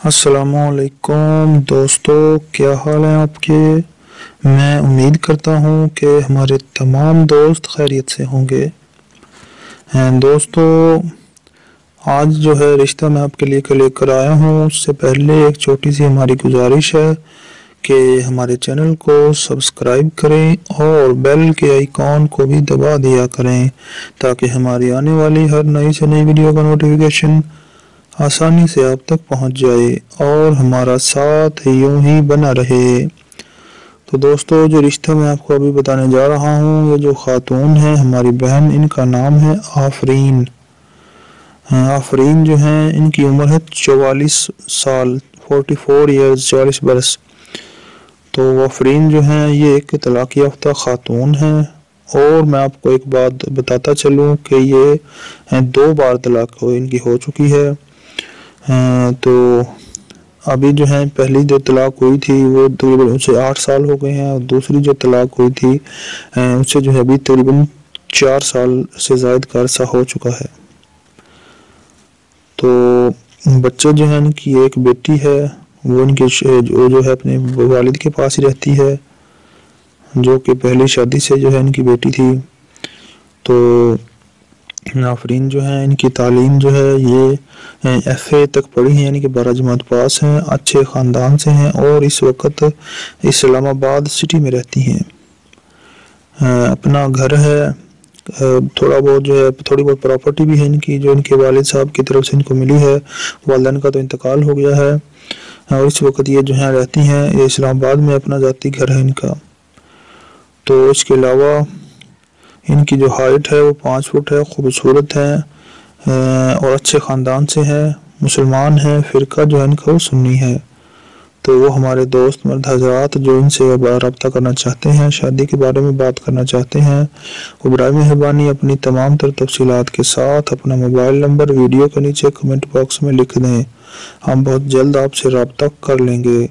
असलकुम दोस्तों, क्या हाल है आपके? मैं उम्मीद करता हूँ कि हमारे तमाम दोस्त खैरियत से होंगे। दोस्तों, आज जो है रिश्ता मैं आपके लिए लेकर आया हूँ। उससे पहले एक छोटी सी हमारी गुजारिश है कि हमारे चैनल को सब्सक्राइब करें और बेल के आइकॉन को भी दबा दिया करें, ताकि हमारी आने वाली हर नई से नई वीडियो का नोटिफिकेशन आसानी से आप तक पहुँच जाए और हमारा साथ यूँ ही बना रहे। तो दोस्तों जो रिश्ता मैं आपको अभी बताने जा रहा हूँ ये जो खातून है हमारी बहन इनका नाम है आफरीन। आफरीन जो है इनकी उम्र है चौवालीस साल फोर्टी फोर ईयर्स चालीस बरस। तो आफरीन जो है ये एक तलाक़ याफ्ता खातून है। और मैं आपको एक बात बताता चलूँ कि ये दो बार तलाक हो इनकी हो चुकी है हाँ, तो अभी जो है, पहली जो तलाक हुई थी, वो तकरीबन उसे आठ साल हो गए हैं, और दूसरी जो तलाक हुई थी उससे जो है अभी तकरीबन चार साल से जायद का अरसा हो चुका है। तो बच्चे जो है इनकी एक बेटी है, वो इनके जो जो है अपने वालिद के पास ही रहती है, जो कि पहली शादी से जो है इनकी बेटी थी। तो नाफरीन जो है, इनकी तालीम जो है, ये एफ़ ए तक पढ़ी है, यानी कि बारह जमात पास हैं, अच्छे ख़ानदान से हैं और इस वक्त इस्लामाबाद सिटी में रहती हैं। अपना घर है थोड़ा बहुत जो है, थोड़ी बहुत प्रॉपर्टी भी है इनकी, जो इनके वालिद साहब की तरफ़ से इनको मिली है, वालदन का तो इंतकाल हो गया है, और इस वक्त ये जो है, रहती हैं, ये इस्लामाबाद में अपना ज़ाती घर है इनका। तो इसके अलावा इनकी जो हाइट है वो पाँच फुट है, खूबसूरत है और अच्छे ख़ानदान से है, मुसलमान है, फ़िरका जो है इनका वो सुन्नी है। तो वो हमारे दोस्त मर्द हजरात जो इनसे रबता करना चाहते हैं, शादी के बारे में बात करना चाहते हैं वो बर मेहरबानी अपनी तमाम तर तफसीत के साथ अपना मोबाइल नंबर वीडियो के नीचे कमेंट बॉक्स में लिख दें। हम बहुत जल्द आपसे रबता कर लेंगे।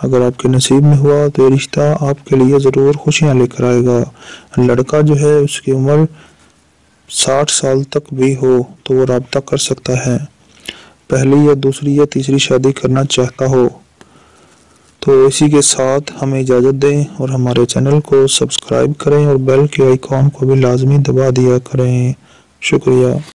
अगर आपके नसीब में हुआ तो ये रिश्ता आपके लिए ज़रूर खुशियाँ लेकर आएगा। लड़का जो है, उसकी उम्र साठ साल तक भी हो तो वो रबता कर सकता है। पहली या दूसरी या तीसरी शादी करना चाहता हो तो इसी के साथ हमें इजाज़त दें और हमारे चैनल को सब्सक्राइब करें और बेल के आइकॉन को भी लाजमी दबा दिया करें। शुक्रिया।